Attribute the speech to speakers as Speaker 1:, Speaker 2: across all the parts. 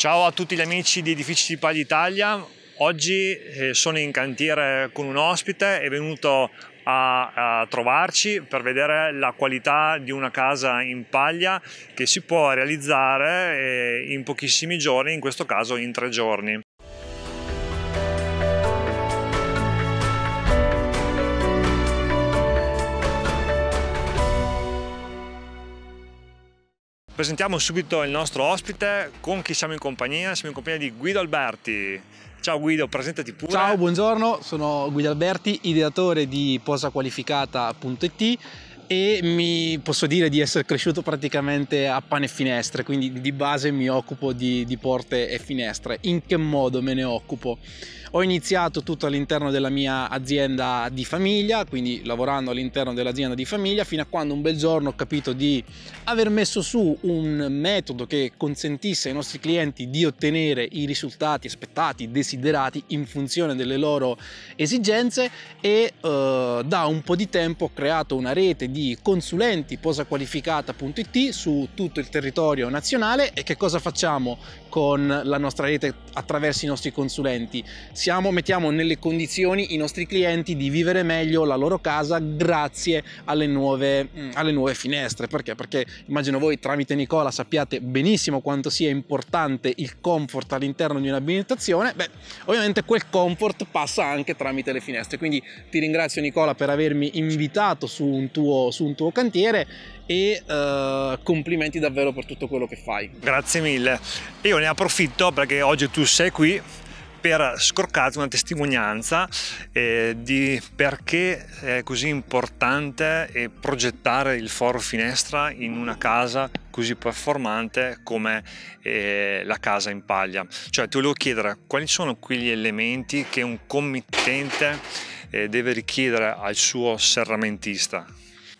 Speaker 1: Ciao a tutti gli amici di Edifici di Paglia Italia, oggi eh, sono in cantiere con un ospite, è venuto a, a, trovarci per vedere la qualità di una casa in paglia che si può realizzare eh, in pochissimi giorni, in questo caso in tre giorni. Presentiamo subito il nostro ospite, con chi siamo in compagnia? Siamo in compagnia di Guido Alberti. Ciao Guido, presentati pure.
Speaker 2: Ciao, buongiorno, sono Guido Alberti, ideatore di posaqualificata.it e mi posso dire di essere cresciuto praticamente a pane e finestre, quindi di base mi occupo di, di porte e finestre. In che modo me ne occupo? Ho iniziato tutto all'interno della mia azienda di famiglia, quindi lavorando all'interno dell'azienda di famiglia, fino a quando un bel giorno ho capito di aver messo su un metodo che consentisse ai nostri clienti di ottenere i risultati aspettati, desiderati in funzione delle loro esigenze e eh, da un po' di tempo ho creato una rete di consulenti posaqualificata.it su tutto il territorio nazionale. E che cosa facciamo con la nostra rete attraverso i nostri consulenti? siamo, mettiamo nelle condizioni i nostri clienti di vivere meglio la loro casa grazie alle nuove, mm, alle nuove finestre. Perché? Perché immagino voi tramite Nicola sappiate benissimo quanto sia importante il comfort all'interno di un'abilitazione. Beh, ovviamente quel comfort passa anche tramite le finestre. Quindi ti ringrazio Nicola per avermi invitato su un tuo, su un tuo cantiere e uh, complimenti davvero per tutto quello che fai.
Speaker 1: Grazie mille. Io ne approfitto perché oggi tu sei qui per scorcarti una testimonianza eh, di perché è così importante eh, progettare il foro finestra in una casa così performante come eh, la casa in paglia. Cioè ti volevo chiedere quali sono quegli elementi che un committente eh, deve richiedere al suo serramentista.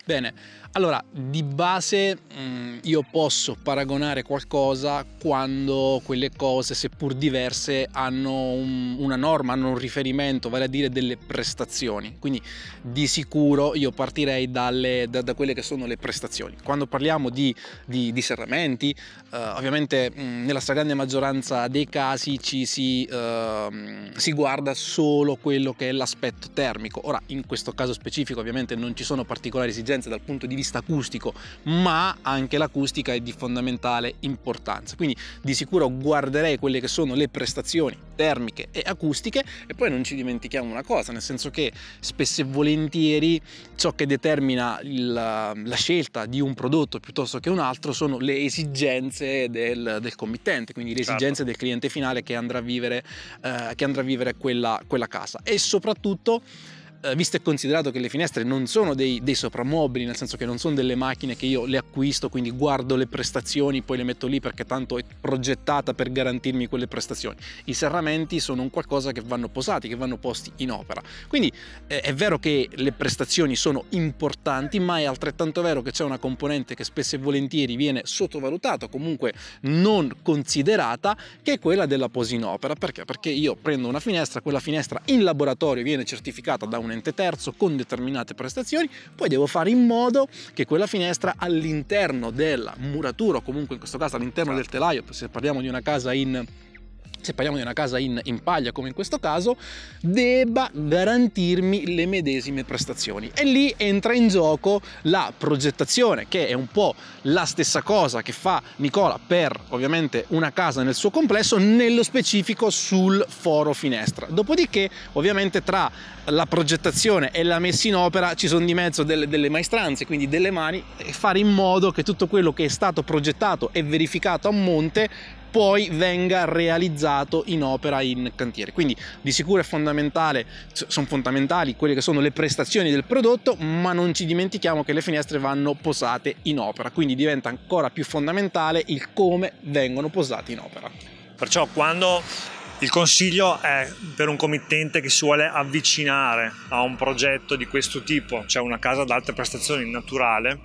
Speaker 2: Bene, allora, di base mm, io posso paragonare qualcosa quando quelle cose, seppur diverse, hanno un, una norma, hanno un riferimento, vale a dire delle prestazioni. Quindi di sicuro io partirei dalle, da, da, quelle che sono le prestazioni. Quando parliamo di, di, di serramenti, eh, ovviamente mh, mm, nella stragrande maggioranza dei casi ci si, eh, si guarda solo quello che è l'aspetto termico. Ora, in questo caso specifico ovviamente non ci sono particolari esigenze dal punto di vista vista acustico, ma anche l'acustica è di fondamentale importanza. Quindi di sicuro guarderei quelle che sono le prestazioni termiche e acustiche e poi non ci dimentichiamo una cosa, nel senso che spesso e volentieri ciò che determina il, la scelta di un prodotto piuttosto che un altro sono le esigenze del, del committente, quindi le certo. esigenze certo. del cliente finale che andrà a vivere, eh, che andrà a vivere quella, quella casa e soprattutto visto e considerato che le finestre non sono dei, dei, soprammobili, nel senso che non sono delle macchine che io le acquisto, quindi guardo le prestazioni, poi le metto lì perché tanto è progettata per garantirmi quelle prestazioni. I serramenti sono un qualcosa che vanno posati, che vanno posti in opera. Quindi eh, è vero che le prestazioni sono importanti, ma è altrettanto vero che c'è una componente che spesso e volentieri viene sottovalutata, comunque non considerata, che è quella della posa in opera. Perché? Perché io prendo una finestra, quella finestra in laboratorio viene certificata da un un ente terzo con determinate prestazioni, poi devo fare in modo che quella finestra all'interno della muratura o comunque in questo caso all'interno del telaio, se parliamo di una casa in se parliamo di una casa in, in, paglia come in questo caso, debba garantirmi le medesime prestazioni. E lì entra in gioco la progettazione, che è un po' la stessa cosa che fa Nicola per ovviamente una casa nel suo complesso, nello specifico sul foro finestra. Dopodiché, ovviamente, tra la progettazione e la messa in opera ci sono di mezzo delle, delle maestranze, quindi delle mani, e fare in modo che tutto quello che è stato progettato e verificato a monte poi venga realizzato in opera in cantiere. Quindi di sicuro è fondamentale, sono fondamentali quelle che sono le prestazioni del prodotto, ma non ci dimentichiamo che le finestre vanno posate in opera, quindi diventa ancora più fondamentale il come vengono posate in opera.
Speaker 1: Perciò quando il consiglio è per un committente che si vuole avvicinare a un progetto di questo tipo, cioè una casa ad alte prestazioni naturale,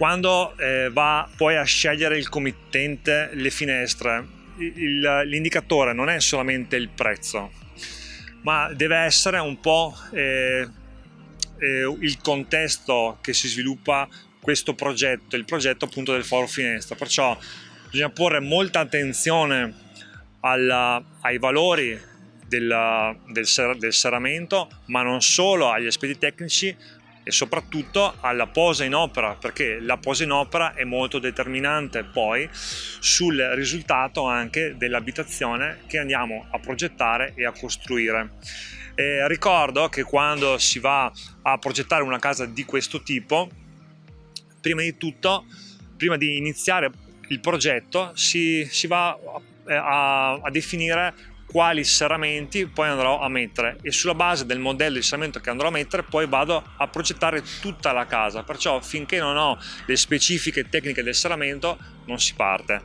Speaker 1: quando eh, va poi a scegliere il committente le finestre, l'indicatore non è solamente il prezzo, ma deve essere un po' eh, eh, il contesto che si sviluppa questo progetto, il progetto appunto del foro finestra. Perciò bisogna porre molta attenzione alla, ai valori del, del, ser, del serramento, ma non solo agli aspetti tecnici, e soprattutto alla posa in opera perché la posa in opera è molto determinante poi sul risultato anche dell'abitazione che andiamo a progettare e a costruire. E ricordo che quando si va a progettare una casa di questo tipo, prima di tutto, prima di iniziare il progetto, si, si va a, a definire quali serramenti poi andrò a mettere. E sulla base del modello di serramento che andrò a mettere poi vado a progettare tutta la casa. Perciò finché non ho le specifiche tecniche del serramento non si parte.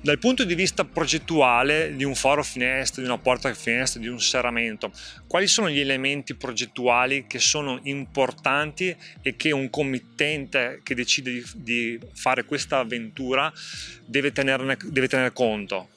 Speaker 1: Dal punto di vista progettuale di un foro finestra, di una porta finestra, di un serramento, quali sono gli elementi progettuali che sono importanti e che un committente che decide di, fare questa avventura deve tenerne, deve tenere conto?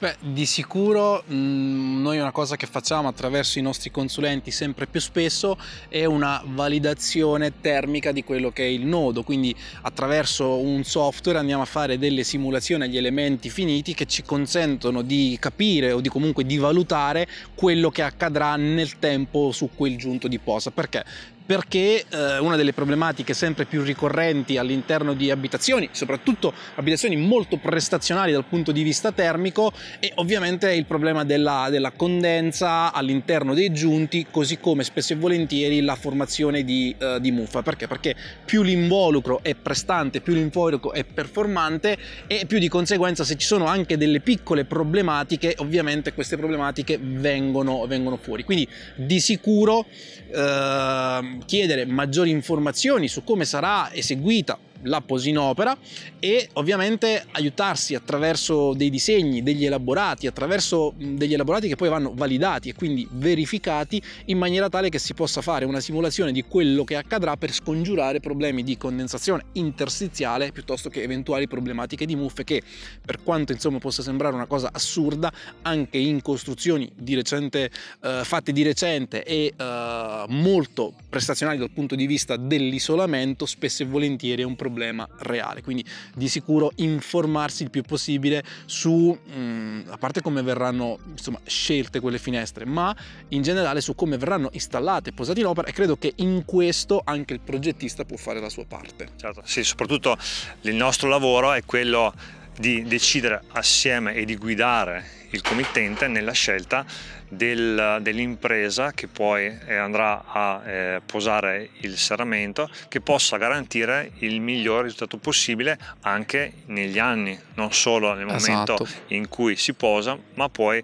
Speaker 2: Beh, di sicuro mh, mm, noi una cosa che facciamo attraverso i nostri consulenti sempre più spesso è una validazione termica di quello che è il nodo, quindi attraverso un software andiamo a fare delle simulazioni agli elementi finiti che ci consentono di capire o di comunque di valutare quello che accadrà nel tempo su quel giunto di posa. Perché? Perché eh, una delle problematiche sempre più ricorrenti all'interno di abitazioni, soprattutto abitazioni molto prestazionali dal punto di vista termico, è ovviamente il problema della, della condensa all'interno dei giunti, così come spesso e volentieri la formazione di, eh, di muffa. Perché? Perché più l'involucro è prestante, più l'involucro è performante e più di conseguenza se ci sono anche delle piccole problematiche, ovviamente queste problematiche vengono, vengono fuori. Quindi di sicuro eh, chiedere maggiori informazioni su come sarà eseguita la posa in opera e ovviamente aiutarsi attraverso dei disegni, degli elaborati, attraverso degli elaborati che poi vanno validati e quindi verificati in maniera tale che si possa fare una simulazione di quello che accadrà per scongiurare problemi di condensazione interstiziale piuttosto che eventuali problematiche di muffe che per quanto insomma possa sembrare una cosa assurda anche in costruzioni di recente, eh, fatte di recente e eh, molto prestazionali dal punto di vista dell'isolamento spesso e volentieri è un problema problema reale. Quindi di sicuro informarsi il più possibile su, mh, mm, a parte come verranno insomma, scelte quelle finestre, ma in generale su come verranno installate, posate in opera e credo che in questo anche il progettista può fare la sua parte.
Speaker 1: Certo, sì, soprattutto il nostro lavoro è quello di decidere assieme e di guidare il committente nella scelta del, dell'impresa che poi eh, andrà a eh, posare il serramento che possa garantire il miglior risultato possibile anche negli anni, non solo nel momento esatto. in cui si posa, ma poi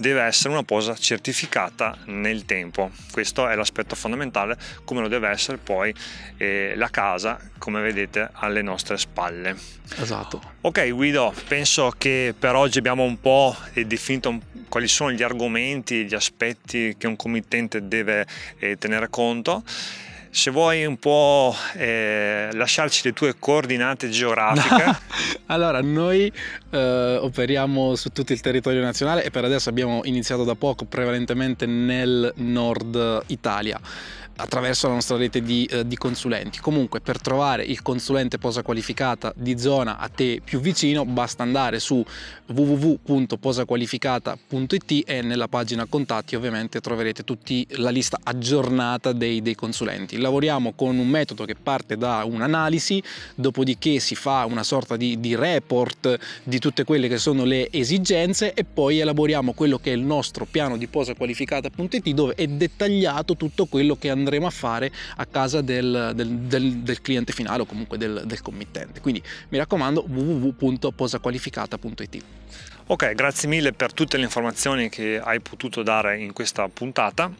Speaker 1: deve essere una posa certificata nel tempo. Questo è l'aspetto fondamentale, come lo deve essere poi eh, la casa, come vedete alle nostre spalle.
Speaker 2: Esatto.
Speaker 1: Ok Guido, penso che per oggi abbiamo un po' definito quali sono gli argomenti, gli aspetti che un committente deve eh, tenere conto se vuoi un po' eh, lasciarci le tue coordinate geografiche.
Speaker 2: allora, noi eh, operiamo su tutto il territorio nazionale e per adesso abbiamo iniziato da poco prevalentemente nel nord Italia attraverso la nostra rete di, eh, di, consulenti. Comunque per trovare il consulente posa qualificata di zona a te più vicino basta andare su www.posaqualificata.it e nella pagina contatti ovviamente troverete tutta la lista aggiornata dei, dei consulenti. Lavoriamo con un metodo che parte da un'analisi, dopodiché si fa una sorta di, di report di tutte quelle che sono le esigenze e poi elaboriamo quello che è il nostro piano di posaqualificata.it dove è dettagliato tutto quello che andrà andremo a fare a casa del, del, del, del cliente finale o comunque del, committente. Quindi mi raccomando www.posaqualificata.it.
Speaker 1: Ok, grazie mille per tutte le informazioni che hai potuto dare in questa puntata.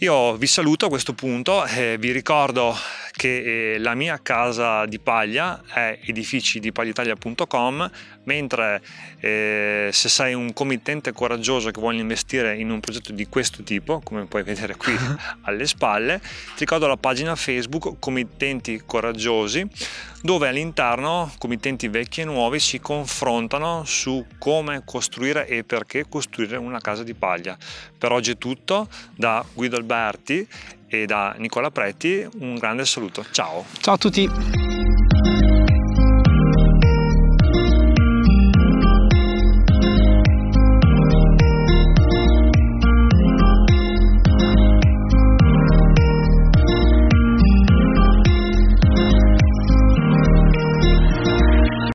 Speaker 1: Io vi saluto a questo punto e vi ricordo che eh, la mia casa di paglia è edificidipaglia.com mentre eh, se sei un committente coraggioso che vuole investire in un progetto di questo tipo, come puoi vedere qui alle spalle, ti ricordo la pagina Facebook Committenti Coraggiosi, dove all'interno committenti vecchi e nuovi si confrontano su come costruire e perché costruire una casa di paglia. Per oggi è tutto, da Guido Alberti e da Nicola Preti un grande saluto. Ciao.
Speaker 2: Ciao a tutti.